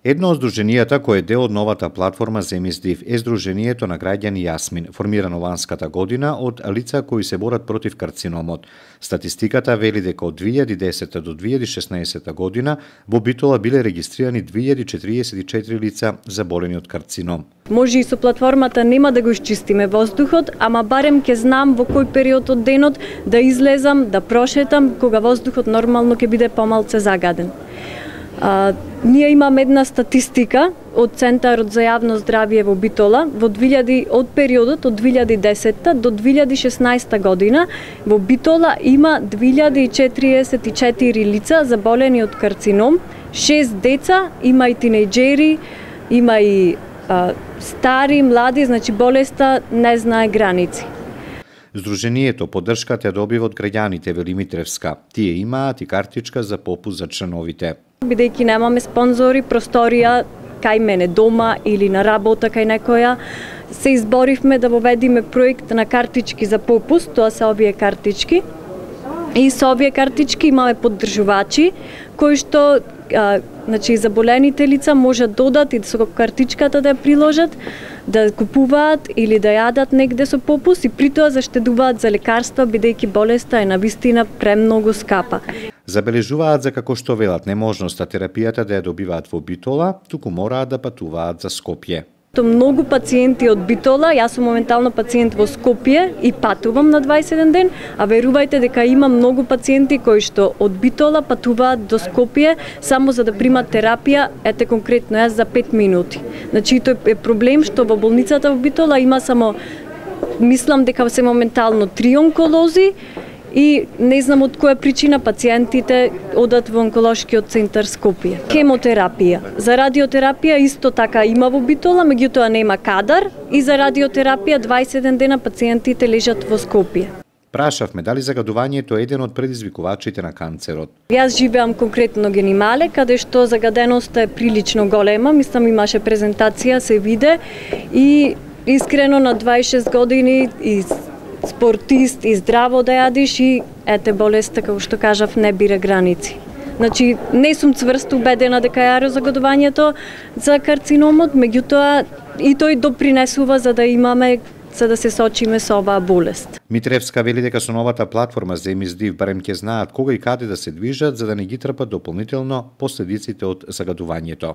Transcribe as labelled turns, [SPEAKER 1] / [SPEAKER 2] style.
[SPEAKER 1] Едно од здруженијата кој е дел од новата платформа Земиздив е Здруженијето на граѓани Јасмин, формирано ланската година од лица кои се борат против карциномот. Статистиката вели дека од 2010 до 2016 година во Битола биле регистрирани 2044 лица заболени од карцином.
[SPEAKER 2] Може и со платформата нема да го исчистиме воздухот, ама барем ќе знам во кој период од денот да излезам, да прошетам, кога воздухот нормално ќе биде помалце загаден. А, ние имаме една статистика од Центарот за јавно здравје во Битола во 2000 од периодот од 2010 до 2016 година во Битола има 2044 лица заболени од карцином, 6 деца, има и тинејџери, има и а, стари, млади, значи болеста не знае граници.
[SPEAKER 1] Здруженијето поддршката ја добива од граѓаните во Лимитревска. Тие имаат и картичка за попу за членовите.
[SPEAKER 2] Бидејќи немаме спонзори, просторија кај мене дома или на работа кај некоја, се изборивме да воведиме проект на картички за попуст, тоа се овие картички. И со овие картички имаме поддржувачи кои што а, значи заболените лица можат да додат и со картичката да ја приложат, да купуваат или да јадат негде со попуст и при тоа заштедуваат за лекарства бидејќи болеста е на вистина премногу скапа.
[SPEAKER 1] Забележуваат за како што велат неможноста терапијата да ја добиваат во Битола, туку мораат да патуваат за Скопје.
[SPEAKER 2] То многу пациенти од Битола, јас сум моментално пациент во Скопје и патувам на 21 ден, а верувајте дека има многу пациенти кои што од Битола патуваат до Скопје само за да примат терапија, ете конкретно јас за 5 минути. Значи тој е проблем што во болницата во Битола има само мислам дека се моментално три онколози и не знам од која причина пациентите одат во онколошкиот центар Скопје. Хемотерапија. За радиотерапија исто така има во Битола, меѓутоа нема кадар и за радиотерапија 21 дена пациентите лежат во Скопје.
[SPEAKER 1] Прашавме дали загадувањето е еден од предизвикувачите на канцерот.
[SPEAKER 2] Јас живеам конкретно Генимале, каде што загаденоста е прилично голема. Мислам имаше презентација, се виде и искрено на 26 години и спортист и здраво да јадиш и ете болеста, така како што кажав, не бира граници. Значи, не сум цврсто убедена дека ја разогодувањето за карциномот, меѓутоа и тој допринесува за да имаме за да се сочиме со оваа болест.
[SPEAKER 1] Митревска вели дека со новата платформа Земиздив барем ќе знаат кога и каде да се движат за да не ги трпат дополнително последиците од загадувањето.